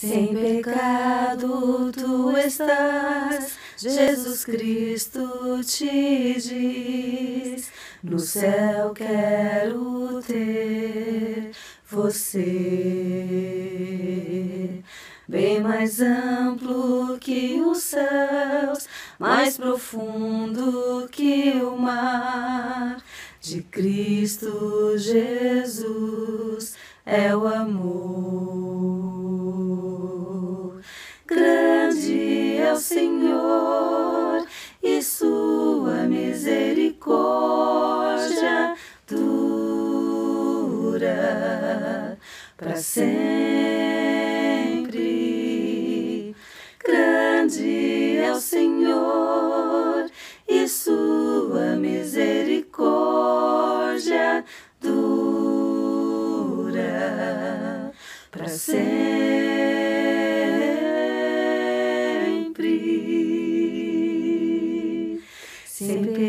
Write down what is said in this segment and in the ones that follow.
Sem pecado tu estás, Jesus Cristo te diz. No céu quero ter você. Bem mais amplo que os céus, mais profundo que o mar. De Cristo Jesus é o amor. É o Senhor e sua misericórdia dura para sempre. Grande é o Senhor e sua misericórdia dura para sempre.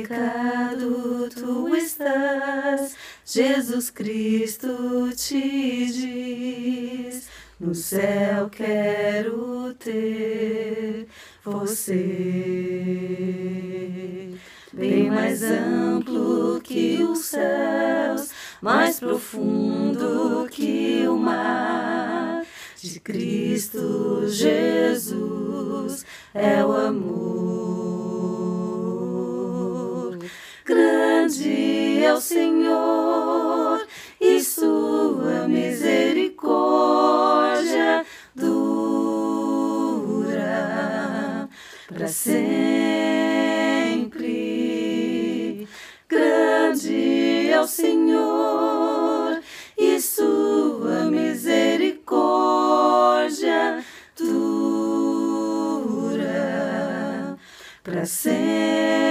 Pecado tu estás, Jesus Cristo te diz. No céu quero ter você. Bem mais amplo que os céus, mais profundo que o mar. De Cristo Jesus é o amor. Grande é o Senhor e sua misericórdia dura para sempre. Grande é o Senhor e sua misericórdia dura para sempre.